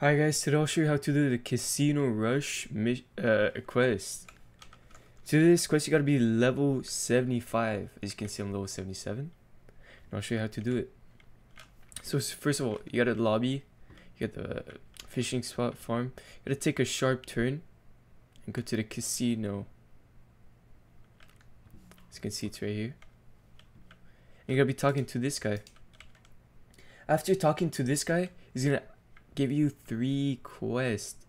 Hi guys, today I'll show you how to do the Casino Rush uh, quest. To do this quest, you gotta be level 75. As you can see, I'm level 77. And I'll show you how to do it. So first of all, you got a lobby, you got the fishing spot farm. You gotta take a sharp turn and go to the casino. As you can see, it's right here. And you're gonna be talking to this guy. After talking to this guy, he's gonna give you three quests.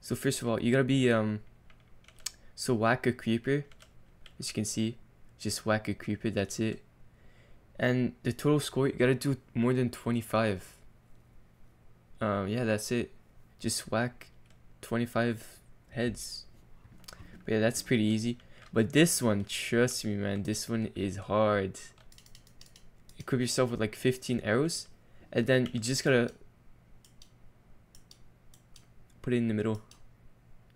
So first of all, you gotta be um. So whack a creeper, as you can see, just whack a creeper. That's it. And the total score, you gotta do more than twenty five. Um, yeah, that's it. Just whack twenty five heads. But yeah, that's pretty easy. But this one, trust me, man, this one is hard. Equip yourself with like 15 arrows, and then you just gotta put it in the middle.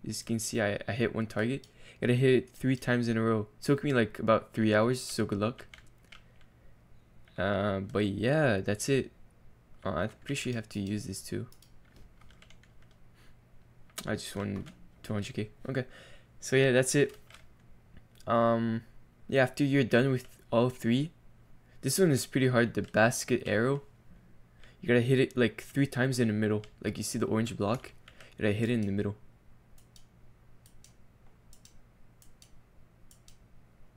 As you can see, I, I hit one target. Gotta hit it three times in a row. It took me like about three hours, so good luck. Uh, but yeah, that's it. Uh, I'm pretty sure you have to use this too. I just won 200k. Okay, so yeah, that's it. Um, yeah, after you're done with all three, this one is pretty hard. The basket arrow, you gotta hit it like three times in the middle. Like you see the orange block. I hit it in the middle?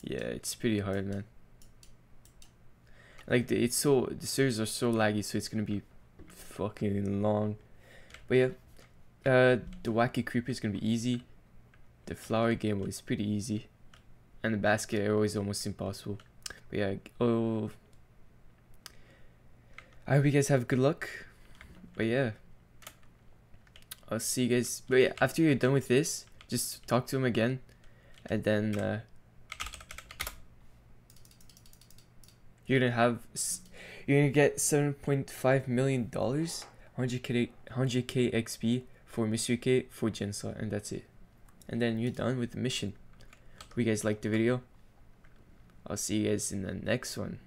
Yeah, it's pretty hard, man. Like, the, it's so, the servers are so laggy, so it's gonna be fucking long. But yeah, uh, the wacky creeper is gonna be easy. The flower game was pretty easy. And the basket arrow is almost impossible. But yeah, oh. I hope you guys have good luck. But yeah. I'll see you guys. But yeah, after you're done with this, just talk to him again, and then uh, you're gonna have you're gonna get 7.5 million dollars, 100k 100k XP for Mystery K for Gensa, and that's it. And then you're done with the mission. Hope you guys liked the video. I'll see you guys in the next one.